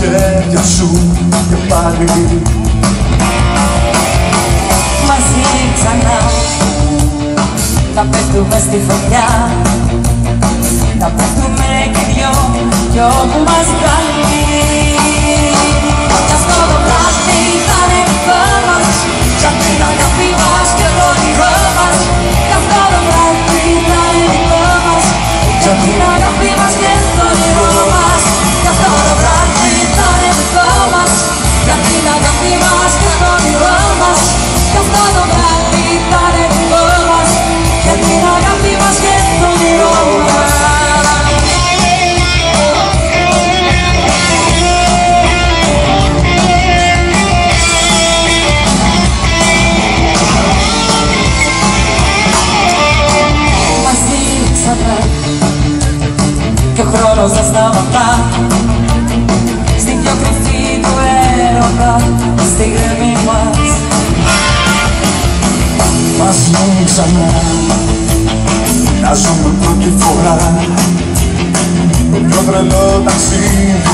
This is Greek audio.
χέρια σου και πάλι. Μαζί ξανά θα πέφτουμε στη φωτιά. Θα πέφτουμε και δυο κι όπου μας βγάλει. Κι αυτό το βράδυ θα είναι δικό μας για την αγάπη μας και το όνειρό μας Κι αυτό το βράδυ θα είναι δικό μας και ο χρόνος δεν σταματά στην πιο κρυφή του έρωτα στη γραμμή μας Μαζί ξανά να ζούμε πρώτη φορά το πιο τρελό ταξίδι